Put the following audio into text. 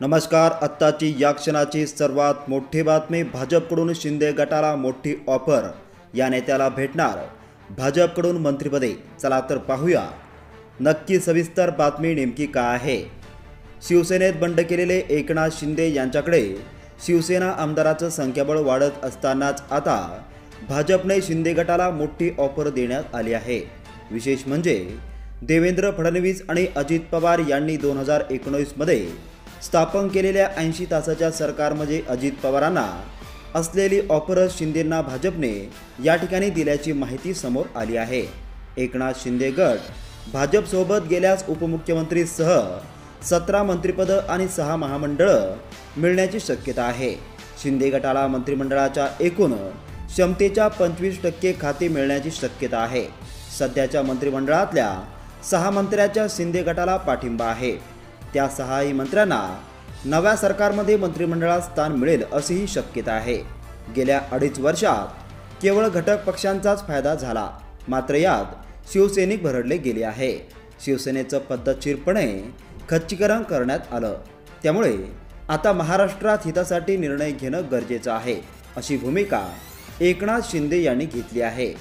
नमस्कार आत्ताची या क्षणाची सर्वात मोठी बातमी भाजपकडून शिंदे गटाला मोठी ऑफर. या नेत्याला भेटणार भाजपकडून मंत्रिपदे. चला तर पाहूया. नक्की सविस्तर बातमी नेमकी काय आहे? शिवसेनेत बंड केलेले एकनाथ शिंदे यांच्याकडे शिवसेना आमदाराचं संख्याबळ वाढत असतानाच आता भाजपने शिंदे गटाला मोठी ऑफर देण्यात आली आहे. विशेष म्हणजे देवेंद्र फडणवीस आणि अजित पवार यांनी दोन हजार एकोणीसमध्ये स्थापन केलेल्या ऐंशी तासाच्या सरकारमध्ये म्हणजे अजित पवारांना असलेली ऑफरच शिंदेंना भाजपने या ठिकाणी दिल्याची माहिती समोर आली आहे. एकनाथ शिंदे गट भाजपसोबत गेल्यास उपमुख्यमंत्रीसह सतरा मंत्रिपदं आणि सहा महामंडळं मिळण्याची शक्यता आहे. शिंदे गटाला मंत्रिमंडळाच्या एकूण क्षमतेच्या पंचवीस टक्के खाते मिळण्याची शक्यता आहे. सध्याच्या मंत्रिमंडळातल्या सहा मंत्र्याच्या शिंदे गटाला पाठिंबा आहे. त्या सहाही मंत्र्यांना नव्या सरकारमध्ये मंत्रिमंडळात स्थान मिळेल अशीही शक्यता आहे. गेल्या अडीच वर्षात केवळ घटक पक्षांचाच फायदा झाला. मात्र यात शिवसैनिक भरडले गेले आहे. शिवसेनेचं पद्धतशीरपणे खच्चीकरण करण्यात आलं. त्यामुळे आता महाराष्ट्रात हितासाठी निर्णय घेणं गरजेचं आहे. अशी भूमिका एकनाथ शिंदे यांनी घेतली आहे.